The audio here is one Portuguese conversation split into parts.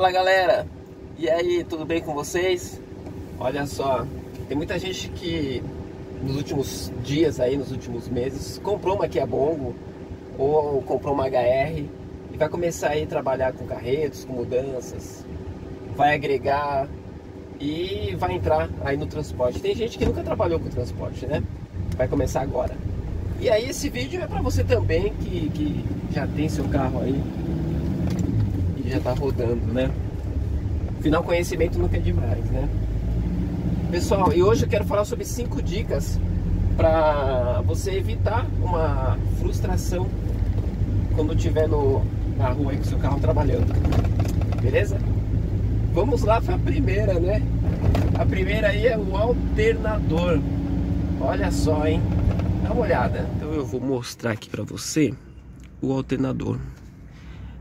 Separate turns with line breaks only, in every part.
Fala galera, e aí, tudo bem com vocês? Olha só, tem muita gente que nos últimos dias aí, nos últimos meses, comprou uma Kia Bongo ou comprou uma HR e vai começar aí a trabalhar com carretos, com mudanças, vai agregar e vai entrar aí no transporte. Tem gente que nunca trabalhou com transporte, né? Vai começar agora. E aí esse vídeo é para você também que, que já tem seu carro aí já tá rodando, né? Afinal, conhecimento nunca é demais, né? Pessoal, e hoje eu quero falar sobre cinco dicas para você evitar uma frustração quando estiver no, na rua com seu carro trabalhando. Beleza? Vamos lá para a primeira, né? A primeira aí é o alternador. Olha só, hein? Dá uma olhada. Então eu vou mostrar aqui para você o alternador.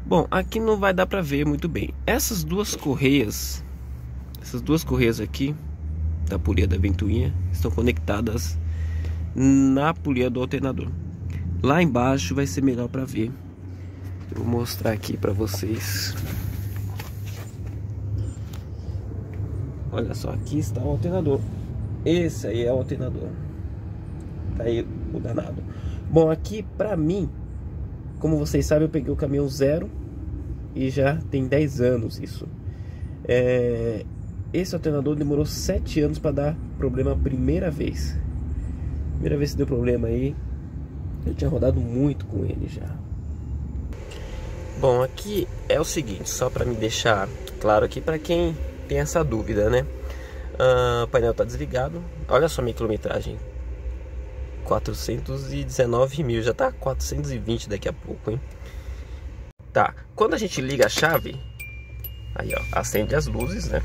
Bom, aqui não vai dar para ver muito bem. Essas duas correias, essas duas correias aqui da polia da ventoinha estão conectadas na polia do alternador. Lá embaixo vai ser melhor para ver. Eu vou mostrar aqui para vocês. Olha só, aqui está o alternador. Esse aí é o alternador. Tá aí o danado. Bom, aqui para mim, como vocês sabem, eu peguei o caminhão zero e já tem 10 anos isso. É, esse alternador demorou 7 anos para dar problema a primeira vez. Primeira vez que deu problema aí, eu tinha rodado muito com ele já. Bom, aqui é o seguinte, só para me deixar claro aqui para quem tem essa dúvida, né? Uh, o painel está desligado. Olha só a minha quilometragem. 419 mil, já tá 420 daqui a pouco, hein? Tá, quando a gente liga a chave, aí ó, acende as luzes, né?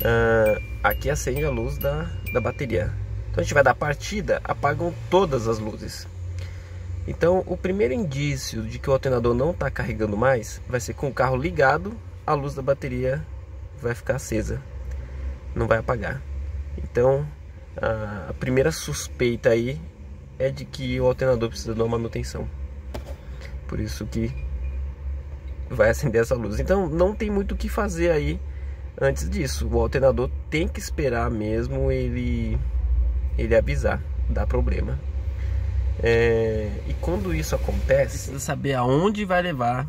Uh, aqui acende a luz da, da bateria. Então a gente vai dar partida, apagam todas as luzes. Então o primeiro indício de que o alternador não está carregando mais vai ser com o carro ligado, a luz da bateria vai ficar acesa, não vai apagar. Então a primeira suspeita aí é de que o alternador precisa de uma manutenção. Por isso que vai acender essa luz. Então não tem muito o que fazer aí antes disso. O alternador tem que esperar mesmo ele, ele avisar, dá problema. É, e quando isso acontece, precisa saber aonde vai levar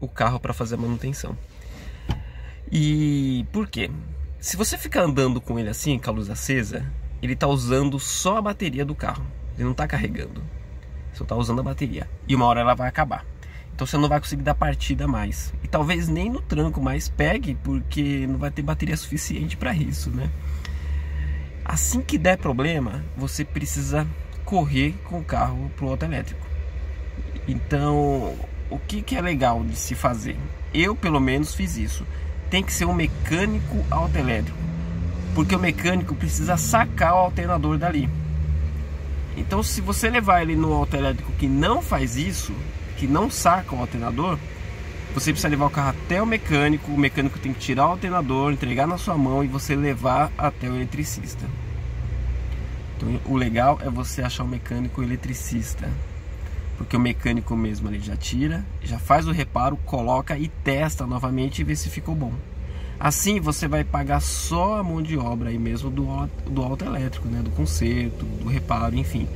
o carro para fazer a manutenção. E por quê? Se você ficar andando com ele assim, com a luz acesa, ele está usando só a bateria do carro. Ele não está carregando. Só está usando a bateria. E uma hora ela vai acabar. Então você não vai conseguir dar partida mais. E talvez nem no tranco mais pegue, porque não vai ter bateria suficiente para isso, né? Assim que der problema, você precisa correr com o carro pro auto elétrico. Então, o que, que é legal de se fazer? Eu, pelo menos, fiz isso. Tem que ser um mecânico autoelétrico, porque o mecânico precisa sacar o alternador dali. Então, se você levar ele no autoelétrico que não faz isso, que não saca o alternador, você precisa levar o carro até o mecânico, o mecânico tem que tirar o alternador, entregar na sua mão e você levar até o eletricista. Então, o legal é você achar um mecânico eletricista, porque o mecânico mesmo ele já tira, já faz o reparo, coloca e testa novamente e vê se ficou bom. Assim você vai pagar só a mão de obra aí mesmo do, do auto elétrico, né? do conserto, do reparo, enfim.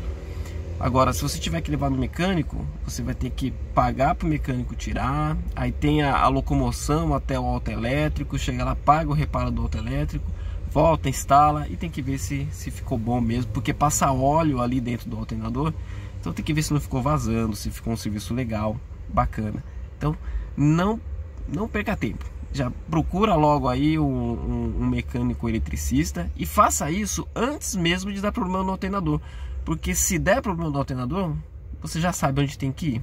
Agora, se você tiver que levar no mecânico, você vai ter que pagar para o mecânico tirar. Aí tem a, a, locomoção até o auto elétrico. Chega lá, paga o reparo do auto elétrico, volta, instala e tem que ver se, se ficou bom mesmo, porque passa óleo ali dentro do alternador. Então tem que ver se não ficou vazando, se ficou um serviço legal, bacana. Então não, não perca tempo. Já procura logo aí um, um, um mecânico eletricista e faça isso antes mesmo de dar problema no alternador porque se der problema do alternador, você já sabe onde tem que ir.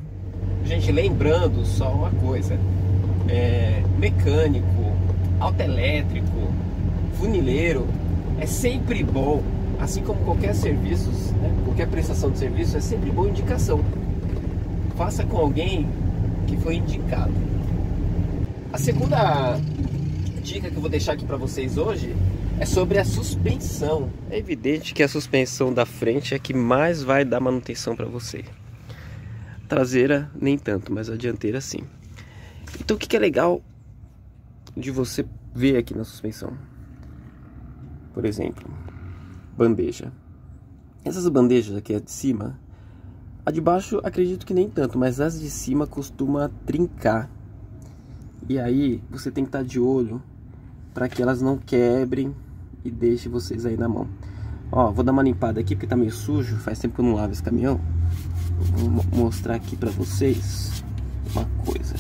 Gente, lembrando só uma coisa: é, mecânico, autoelétrico, funileiro, é sempre bom, assim como qualquer serviço, né, qualquer prestação de serviço, é sempre bom indicação. Faça com alguém que foi indicado. A segunda dica que eu vou deixar aqui para vocês hoje é sobre a suspensão. É evidente que a suspensão da frente é que mais vai dar manutenção para você. Traseira nem tanto, mas a dianteira sim. Então o que, é legal de você ver aqui na suspensão. Por exemplo, bandeja. Essas bandejas aqui de cima, a de baixo acredito que nem tanto, mas as de cima costuma trincar. E aí você tem que estar de olho para que elas não quebrem e deixe vocês aí na mão. Ó, vou dar uma limpada aqui porque tá meio sujo, faz tempo que eu não lavo esse caminhão. Vou mostrar aqui para vocês uma coisa.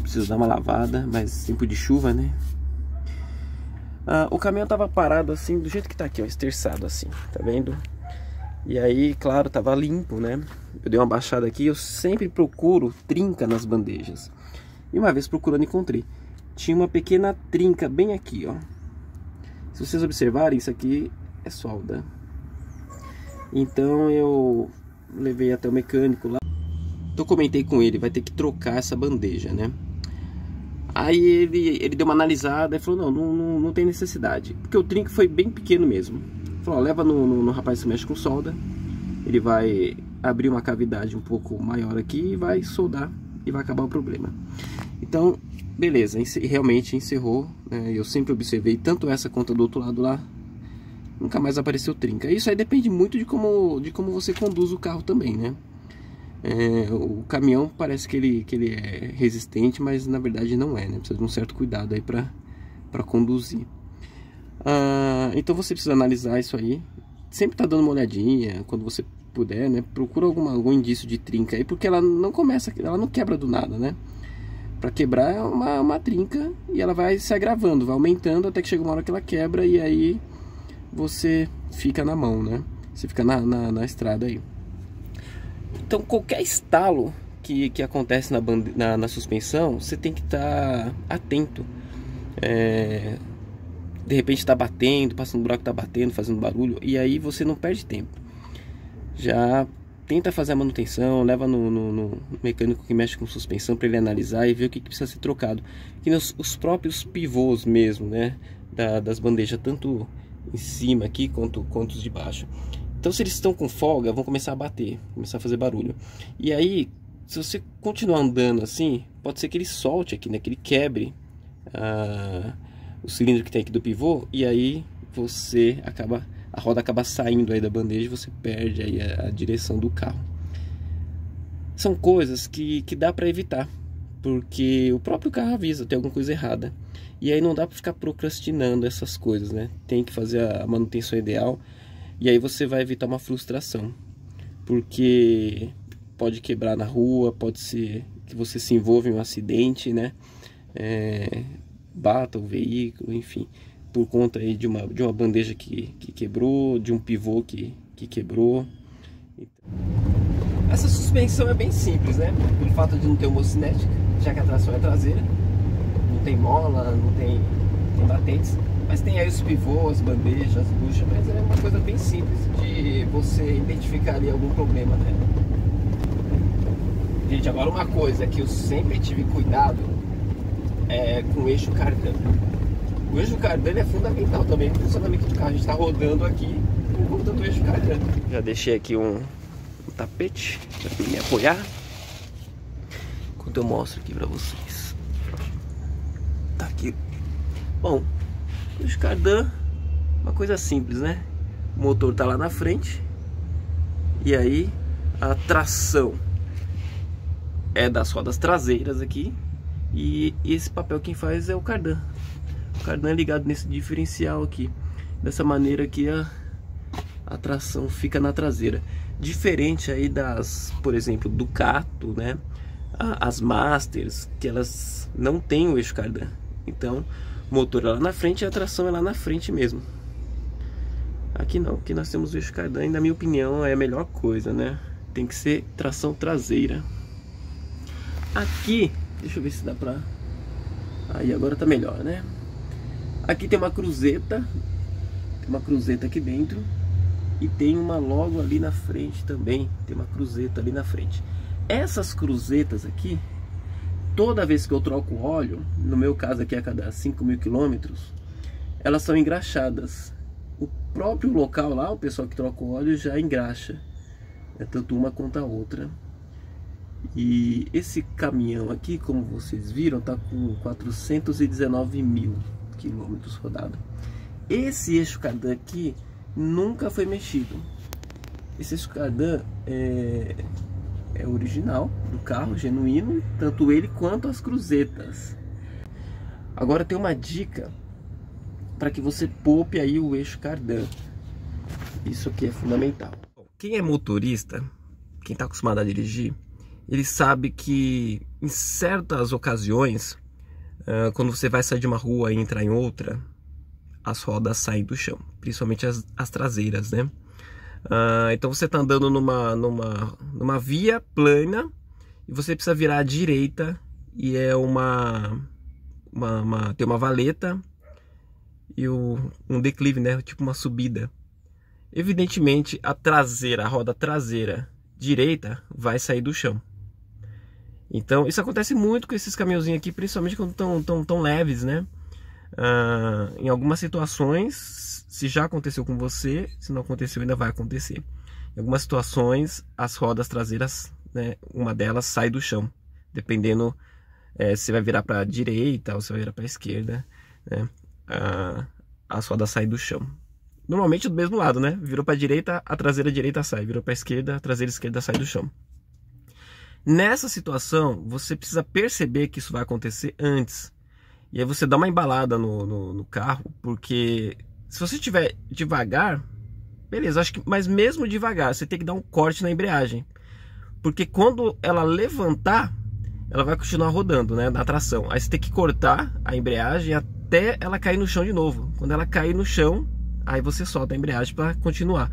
Preciso dar uma lavada, mas tempo de chuva, né? Ah, o caminhão tava parado assim, do jeito que tá aqui, ó, esterçado assim, tá vendo? E aí, claro, tava limpo, né? Eu dei uma baixada aqui, eu sempre procuro trinca nas bandejas. E uma vez procurando encontrei. Tinha uma pequena trinca bem aqui, ó. Se vocês observarem, isso aqui é solda. Então eu levei até o mecânico lá. Então comentei com ele, vai ter que trocar essa bandeja, né? Aí ele, ele deu uma analisada e falou, não, não, não, tem necessidade. Porque o trinco foi bem pequeno mesmo. Falou, leva no, no, no rapaz que mexe com solda. Ele vai abrir uma cavidade um pouco maior aqui e vai soldar e vai acabar o problema. Então, beleza, realmente encerrou. Né? Eu sempre observei tanto essa conta do outro lado lá, nunca mais apareceu trinca. Isso aí depende muito de como, de como você conduz o carro também, né? É, o caminhão parece que ele, que ele é resistente, mas na verdade não é, né? Precisa de um certo cuidado aí para conduzir. Ah, então você precisa analisar isso aí. Sempre tá dando uma olhadinha quando você puder, né? Procura alguma, algum indício de trinca aí, porque ela não começa, ela não quebra do nada, né? Para quebrar é uma, uma trinca e ela vai se agravando, vai aumentando até que chega uma hora que ela quebra e aí você fica na mão, né? Você fica na, na, na estrada aí. Então qualquer estalo que, que acontece na, bande, na, na suspensão, você tem que estar tá atento. É, de repente está batendo, passando buraco está batendo, fazendo barulho, e aí você não perde tempo. Já tenta fazer a manutenção, leva no, no, no mecânico que mexe com suspensão para ele analisar e ver o que, que precisa ser trocado. Que nos, os próprios pivôs mesmo, né, da, das bandejas, tanto em cima aqui quanto, quanto os de baixo. Então se eles estão com folga, vão começar a bater, começar a fazer barulho. E aí, se você continuar andando assim, pode ser que ele solte aqui, né, que ele quebre ah, o cilindro que tem aqui do pivô e aí você acaba a roda acaba saindo aí da bandeja e você perde aí a, a direção do carro. São coisas que, que dá para evitar, porque o próprio carro avisa, tem alguma coisa errada. E aí não dá para ficar procrastinando essas coisas, né? Tem que fazer a manutenção ideal e aí você vai evitar uma frustração. Porque pode quebrar na rua, pode ser que você se envolva em um acidente, né? É, bata o veículo, enfim por conta aí de uma, de uma bandeja que, que quebrou, de um pivô que, que quebrou. Essa suspensão é bem simples, né? Pelo fato de não ter homocinética, já que a tração é traseira, não tem mola, não tem, tem batentes, mas tem aí os pivôs, bandejas, buchas, mas é uma coisa bem simples de você identificar ali algum problema, né? Gente, agora uma coisa que eu sempre tive cuidado é com o eixo cardan o eixo cardano é fundamental também no funcionamento do carro. A gente está rodando aqui conta do eixo cardano. Já deixei aqui um, um tapete para me apoiar. Enquanto eu mostro aqui para vocês. Tá aqui. Bom, o eixo cardan, uma coisa simples, né? O motor tá lá na frente. E aí a tração é das rodas traseiras aqui. E esse papel quem faz é o cardan o cardan é ligado nesse diferencial aqui. Dessa maneira aqui a, a tração fica na traseira. Diferente aí das, por exemplo, Ducato, né? As Masters, que elas não têm o eixo cardan. Então, o motor é lá na frente e a tração é lá na frente mesmo. Aqui não, aqui nós temos o eixo cardan e na minha opinião é a melhor coisa, né? Tem que ser tração traseira. Aqui, deixa eu ver se dá pra... Aí agora tá melhor, né? Aqui tem uma cruzeta, tem uma cruzeta aqui dentro e tem uma logo ali na frente também, tem uma cruzeta ali na frente. Essas cruzetas aqui, toda vez que eu troco óleo, no meu caso aqui a cada 5 mil quilômetros, elas são engraxadas. O próprio local lá, o pessoal que troca o óleo já engraxa, é tanto uma quanto a outra. E esse caminhão aqui, como vocês viram, tá com 419 mil quilômetros rodados. Esse eixo cardan aqui nunca foi mexido. Esse eixo cardan é, é original do carro, genuíno, tanto ele quanto as cruzetas. Agora tem uma dica para que você poupe aí o eixo cardan. Isso aqui é fundamental. Quem é motorista, quem está acostumado a dirigir, ele sabe que em certas ocasiões, quando você vai sair de uma rua e entrar em outra, as rodas saem do chão, principalmente as, as traseiras, né? então você está andando numa, numa, numa via plana e você precisa virar à direita e é uma, uma, uma tem uma valeta e o, um declive, né? Tipo uma subida. Evidentemente, a traseira, a roda traseira direita vai sair do chão. Então, isso acontece muito com esses caminhãozinhos aqui, principalmente quando estão tão, tão leves, né? Ah, em algumas situações, se já aconteceu com você, se não aconteceu, ainda vai acontecer. Em algumas situações, as rodas traseiras, né, uma delas sai do chão, dependendo é, se vai virar para a direita ou se vai virar para a esquerda, né? Ah, as rodas saem do chão. Normalmente do mesmo lado, né? Virou para a direita, a traseira direita sai. Virou para a esquerda, a traseira esquerda sai do chão. Nessa situação, você precisa perceber que isso vai acontecer antes. E aí você dá uma embalada no, no, no carro, porque se você estiver devagar, beleza, acho que, mas mesmo devagar, você tem que dar um corte na embreagem. Porque quando ela levantar, ela vai continuar rodando, né, na tração. Aí você tem que cortar a embreagem até ela cair no chão de novo. Quando ela cair no chão, aí você solta a embreagem para continuar.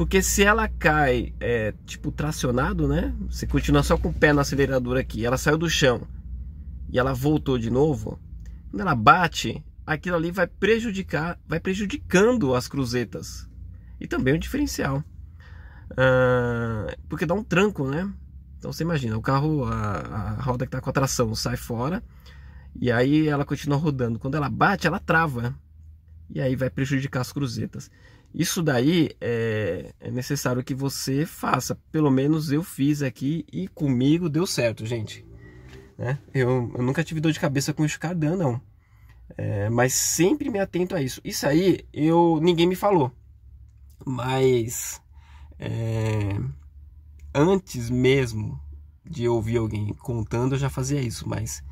Porque se ela cai, é, tipo, tracionado, né? Você continua só com o pé no acelerador aqui, ela saiu do chão e ela voltou de novo, quando ela bate, aquilo ali vai prejudicar, vai prejudicando as cruzetas e também o diferencial. Ah, porque dá um tranco, né? Então você imagina, o carro, a, a roda que está com a tração sai fora e aí ela continua rodando. Quando ela bate, ela trava e aí vai prejudicar as cruzetas. Isso daí é, é, necessário que você faça. Pelo menos eu fiz aqui e comigo deu certo, gente. Né? Eu, eu nunca tive dor de cabeça com o cardan, não. É, mas sempre me atento a isso. Isso aí eu ninguém me falou. Mas é, antes mesmo de ouvir alguém contando, eu já fazia isso. Mas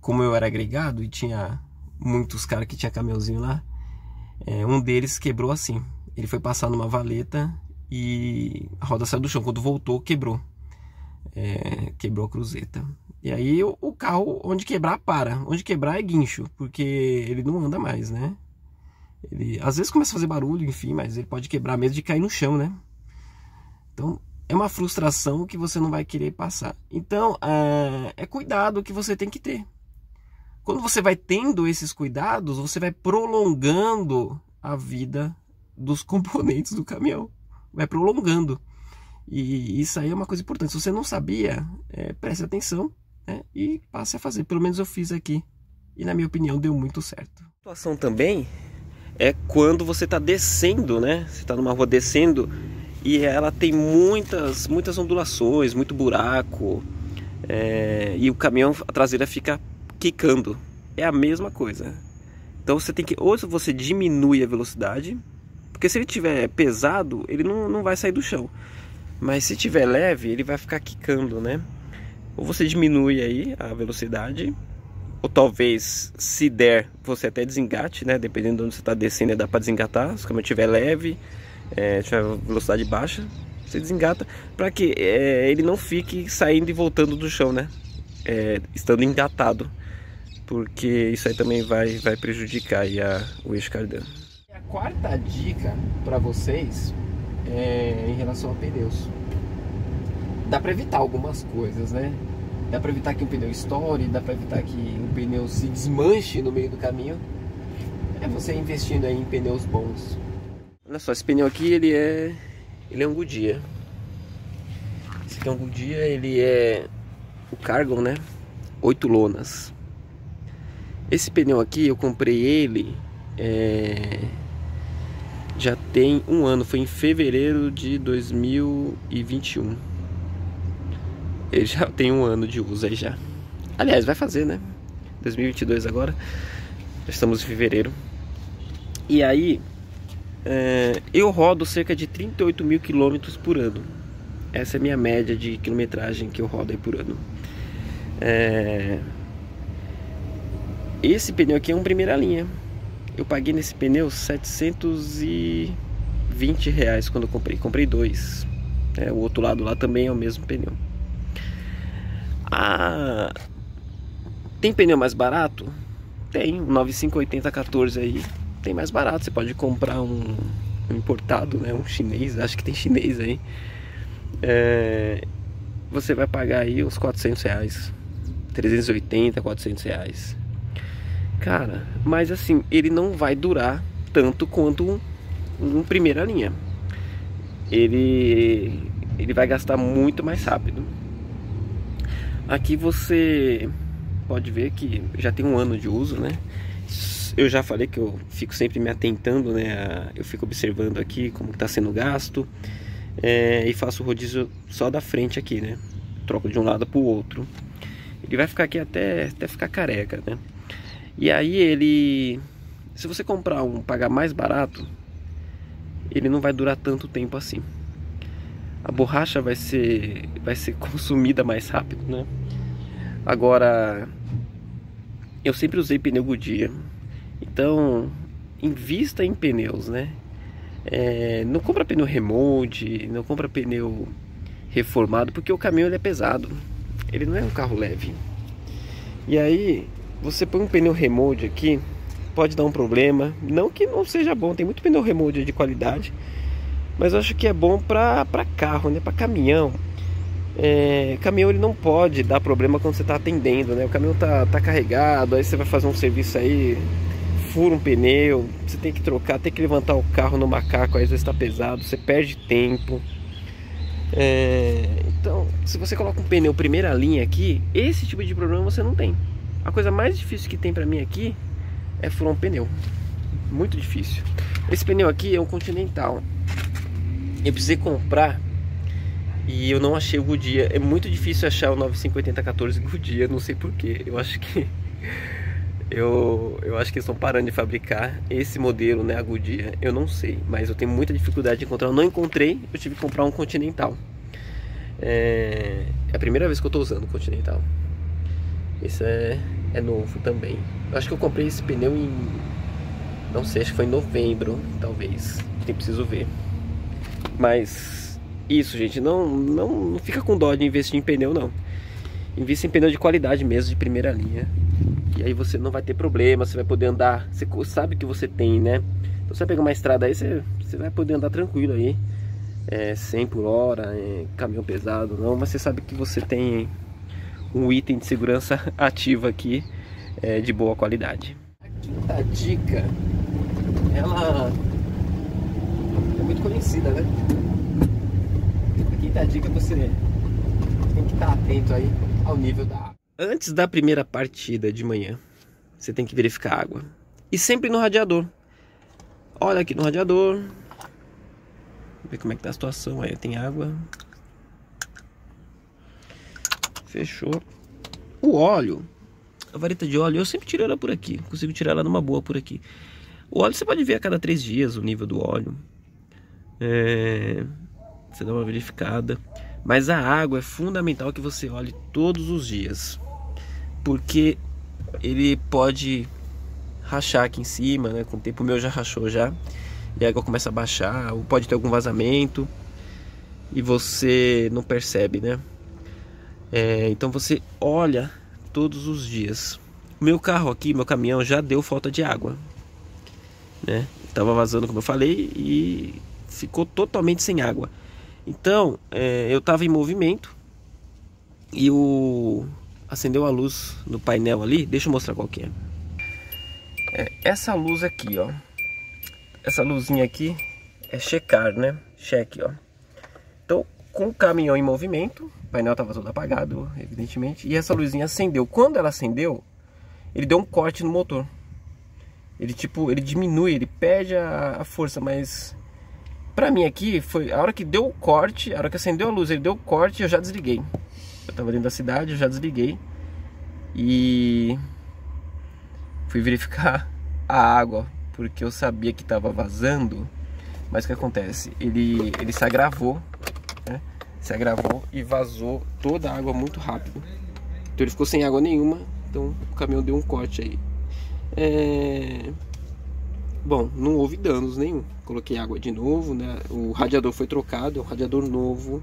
como eu era agregado e tinha muitos caras que tinha caminhãozinho lá, é, um deles quebrou assim. Ele foi passar numa valeta e a roda saiu do chão. Quando voltou, quebrou. É, quebrou a cruzeta. E aí o, o, carro, onde quebrar, para. Onde quebrar é guincho, porque ele não anda mais, né? Ele às vezes começa a fazer barulho, enfim, mas ele pode quebrar mesmo de cair no chão, né? Então é uma frustração que você não vai querer passar. Então é, é cuidado que você tem que ter. Quando você vai tendo esses cuidados, você vai prolongando a vida dos componentes do caminhão. Vai prolongando. E isso aí é uma coisa importante. Se você não sabia, é, preste atenção né, e passe a fazer. Pelo menos eu fiz aqui. E na minha opinião deu muito certo. A situação também é quando você está descendo, né? Você está numa rua descendo e ela tem muitas, muitas ondulações, muito buraco. É, e o caminhão, a traseira fica quicando. É a mesma coisa. Então você tem que, ou você diminui a velocidade porque se ele tiver pesado, ele não, não vai sair do chão. Mas se tiver leve, ele vai ficar quicando, né? Ou você diminui aí a velocidade, ou talvez, se der, você até desengate, né? Dependendo de onde você está descendo, dá para desengatar. Se o caminhão estiver leve, é, tiver velocidade baixa, você desengata para que é, ele não fique saindo e voltando do chão, né? É, estando engatado, porque isso aí também vai, vai prejudicar a, o eixo cardan quarta dica para vocês é em relação a pneus. Dá para evitar algumas coisas, né? Dá para evitar que o pneu estoure, dá para evitar que o pneu se desmanche no meio do caminho. É você investindo aí em pneus bons. Olha só, esse pneu aqui ele é ele é um Goodyear. Esse aqui é um Goodyear, ele é o Cargon, né? Oito lonas. Esse pneu aqui eu comprei ele é, já tem um ano, foi em fevereiro de 2021. ele já tem um ano de uso aí já. Aliás, vai fazer, né? 2022 agora. Já estamos em fevereiro. E aí, é, eu rodo cerca de 38 mil quilômetros por ano. Essa é a minha média de quilometragem que eu rodo aí por ano. É, esse pneu aqui é um primeira linha. Eu paguei nesse pneu 720 reais quando eu comprei. Comprei dois. É, o outro lado lá também é o mesmo pneu. Ah, tem pneu mais barato? Tem, um 9580 14 aí. Tem mais barato. Você pode comprar um, um importado, né? Um chinês, acho que tem chinês aí. É, você vai pagar aí uns 400 reais. 380, 400 reais. Cara, mas assim, ele não vai durar tanto quanto um, um primeira linha. Ele, ele vai gastar muito mais rápido. Aqui você pode ver que já tem um ano de uso, né? Eu já falei que eu fico sempre me atentando, né? Eu fico observando aqui como está sendo gasto é, e faço o rodízio só da frente aqui, né? Troco de um lado para o outro. Ele vai ficar aqui até, até ficar careca, né? E aí ele, se você comprar um, pagar mais barato, ele não vai durar tanto tempo assim a borracha vai ser vai ser consumida mais rápido, né? Agora eu sempre usei pneu Goodyear, então invista em pneus, né? É, não compra pneu remote, não compra pneu reformado, porque o caminhão ele é pesado, ele não é um carro leve. E aí você põe um pneu remote aqui, pode dar um problema, não que não seja bom, tem muito pneu remote de qualidade mas eu acho que é bom para carro, né? Para caminhão. É, caminhão ele não pode dar problema quando você está atendendo, né? O caminhão tá, tá carregado, aí você vai fazer um serviço aí, fura um pneu, você tem que trocar, tem que levantar o carro no macaco, aí às vezes está pesado, você perde tempo. É, então, se você coloca um pneu primeira linha aqui, esse tipo de problema você não tem. A coisa mais difícil que tem para mim aqui é furar um pneu. Muito difícil. Esse pneu aqui é um Continental eu precisei comprar e eu não achei o Goodyear. É muito difícil achar o 958014 Goodyear, não sei porquê. Eu acho que eu, eu acho que eles estão parando de fabricar esse modelo, né, a. Eu não sei, mas eu tenho muita dificuldade de encontrar. Eu não encontrei, eu tive que comprar um Continental. É, é a primeira vez que eu estou usando o Continental. Esse é, é novo também. Eu acho que eu comprei esse pneu em. Não sei, acho que foi em novembro, talvez. Tem preciso ver. Mas isso, gente, não, não, não fica com dó de investir em pneu, não. Invista em pneu de qualidade mesmo, de primeira linha. E aí você não vai ter problema, você vai poder andar. Você sabe que você tem, né? Então você vai pegar uma estrada aí, você, você vai poder andar tranquilo aí. É, 100 por hora, é, caminhão pesado, não. Mas você sabe que você tem um item de segurança ativo aqui é, de boa qualidade. A quinta dica, ela muito conhecida, né? A dica você tem que estar atento aí ao nível da água. Antes da primeira partida de manhã, você tem que verificar a água. E sempre no radiador. Olha aqui no radiador. Ver como é que tá a situação. Aí tem água. Fechou. O óleo. A vareta de óleo, eu sempre tiro ela por aqui. Consigo tirar ela numa boa por aqui. O óleo você pode ver a cada três dias o nível do óleo. É, você dá uma verificada. Mas a água é fundamental que você olhe todos os dias. Porque ele pode rachar aqui em cima, né? Com o tempo meu já rachou já. E a água começa a baixar, ou pode ter algum vazamento. E você não percebe, né? É, então você olha todos os dias. Meu carro aqui, meu caminhão já deu falta de água, né? Tava vazando, como eu falei, e ficou totalmente sem água. Então, é, eu estava em movimento e o acendeu a luz no painel ali. Deixa eu mostrar qual que é. é. Essa luz aqui, ó. Essa luzinha aqui é checar, né? Cheque, ó. Com o caminhão em movimento, o painel estava todo apagado, evidentemente, e essa luzinha acendeu. Quando ela acendeu, ele deu um corte no motor. Ele tipo, ele diminui, ele perde a, a força, mas Pra mim aqui, foi a hora que deu o corte, a hora que acendeu a luz, ele deu o corte eu já desliguei. Eu tava dentro da cidade, eu já desliguei e fui verificar a água porque eu sabia que estava vazando. Mas o que acontece? Ele, ele se agravou? Se agravou e vazou toda a água muito rápido. Então ele ficou sem água nenhuma. Então o caminhão deu um corte aí. É... Bom, não houve danos nenhum. Coloquei água de novo, né? O radiador foi trocado, é um radiador novo.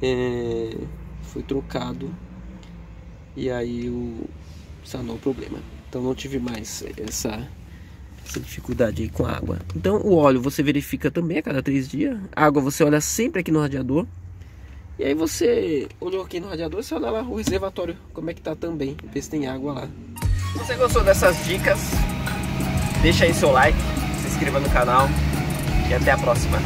É... Foi trocado. E aí o... sanou o problema. Então não tive mais essa, essa dificuldade aí com a água. Então o óleo você verifica também a cada três dias. A água você olha sempre aqui no radiador. E aí você olhou aqui no radiador, você olha lá o reservatório, como é que tá também, ver se tem água lá. Se você gostou dessas dicas, deixa aí seu like, se inscreva no canal e até a próxima.